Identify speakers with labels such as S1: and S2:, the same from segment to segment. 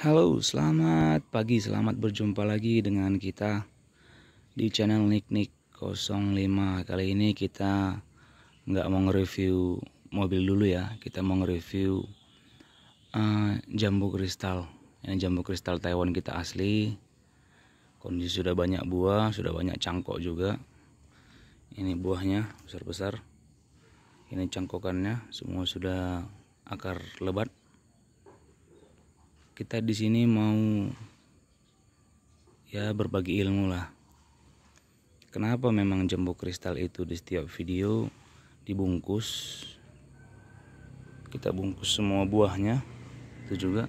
S1: Halo, selamat pagi, selamat berjumpa lagi dengan kita di channel Nick Nick 05 Kali ini kita nggak mau nge-review mobil dulu ya. Kita mau nge-review uh, jambu kristal. Ini jambu kristal Taiwan kita asli. Kondisi sudah banyak buah, sudah banyak cangkok juga. Ini buahnya besar-besar. Ini cangkokannya, semua sudah akar lebat kita di sini mau ya berbagi ilmu lah. Kenapa memang jambu kristal itu di setiap video dibungkus? Kita bungkus semua buahnya itu juga.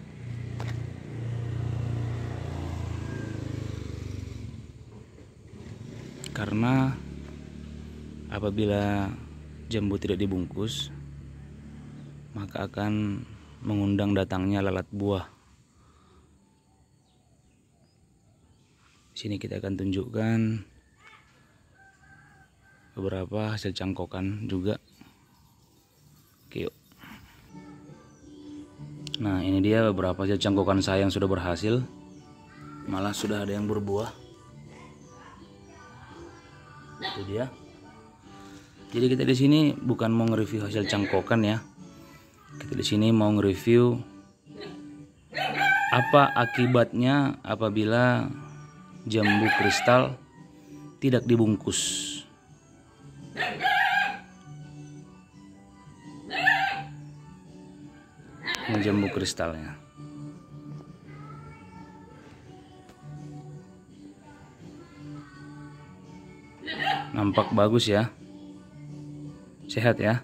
S1: Karena apabila jambu tidak dibungkus maka akan mengundang datangnya lalat buah sini kita akan tunjukkan beberapa hasil cangkokan juga. Oke yuk. Nah ini dia beberapa hasil cangkokan saya yang sudah berhasil. Malah sudah ada yang berbuah. Itu dia. Jadi kita di sini bukan mau nge-review hasil cangkokan ya. Kita di sini mau nge-review apa akibatnya apabila jambu kristal tidak dibungkus. Ini jambu kristalnya. Nampak bagus ya. Sehat ya.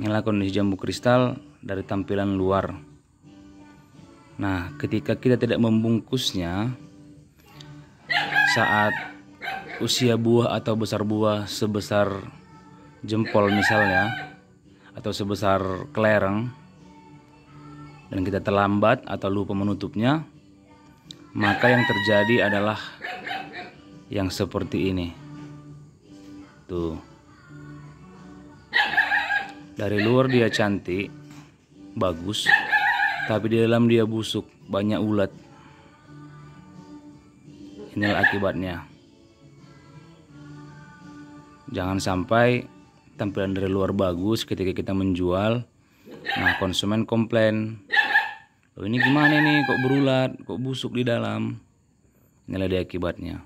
S1: Inilah kondisi jambu kristal dari tampilan luar. Nah, ketika kita tidak membungkusnya, saat usia buah atau besar buah sebesar jempol misalnya atau sebesar kelereng dan kita terlambat atau lupa menutupnya maka yang terjadi adalah yang seperti ini. Tuh. Dari luar dia cantik bagus tapi di dalam dia busuk banyak ulat inilah akibatnya. Jangan sampai tampilan dari luar bagus ketika kita menjual nah konsumen komplain oh ini gimana nih? Kok berulat? Kok busuk di dalam? Inilah dia akibatnya.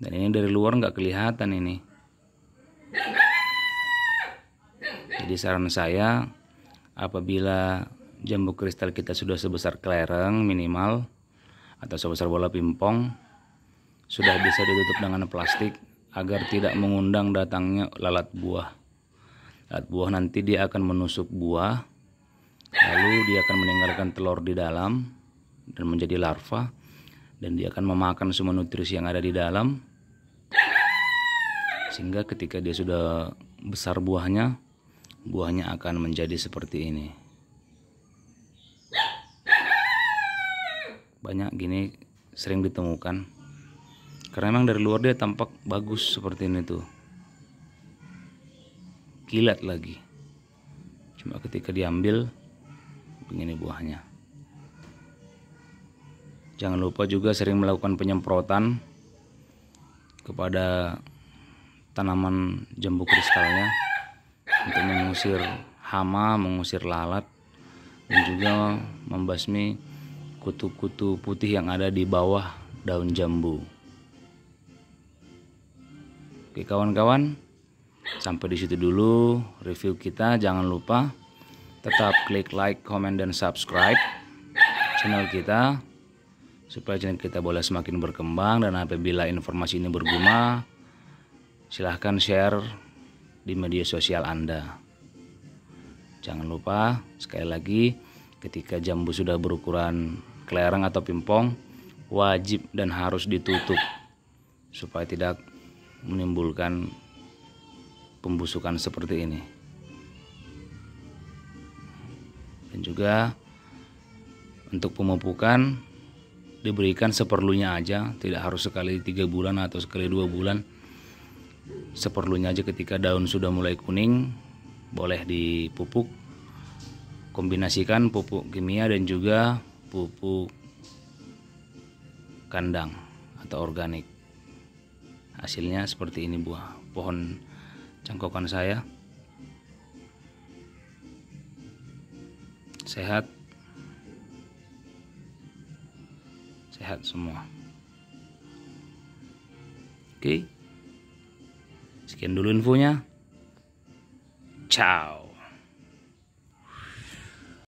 S1: Dan ini dari luar nggak kelihatan ini. Jadi saran saya apabila jambu kristal kita sudah sebesar kelereng minimal atau sebesar bola pimpong sudah bisa ditutup dengan plastik agar tidak mengundang datangnya lalat buah. Lalat buah nanti dia akan menusuk buah, lalu dia akan meninggalkan telur di dalam dan menjadi larva, dan dia akan memakan semua nutrisi yang ada di dalam, sehingga ketika dia sudah besar buahnya, buahnya akan menjadi seperti ini. Banyak gini sering ditemukan. Karena memang dari luar dia tampak bagus seperti ini tuh. Kilat lagi. Cuma ketika diambil begini buahnya. Jangan lupa juga sering melakukan penyemprotan kepada tanaman jambu kristalnya untuk mengusir hama, mengusir lalat dan juga membasmi kutu-kutu putih yang ada di bawah daun jambu. Oke kawan-kawan, sampai di situ dulu review kita. Jangan lupa tetap klik like, comment, dan subscribe channel kita supaya channel kita boleh semakin berkembang dan apabila informasi ini berguna silahkan share di media sosial Anda. Jangan lupa sekali lagi ketika jambu sudah berukuran kelereng atau pimpong wajib dan harus ditutup supaya tidak menimbulkan pembusukan seperti ini. Dan juga untuk pemupukan diberikan seperlunya aja tidak harus sekali tiga bulan atau sekali dua bulan. Seperlunya aja ketika daun sudah mulai kuning boleh dipupuk kombinasikan pupuk kimia dan juga pupuk kandang atau organik. Hasilnya seperti ini buah. Pohon cangkokan saya. Sehat. Sehat semua. Oke. Sekian dulu infonya. Ciao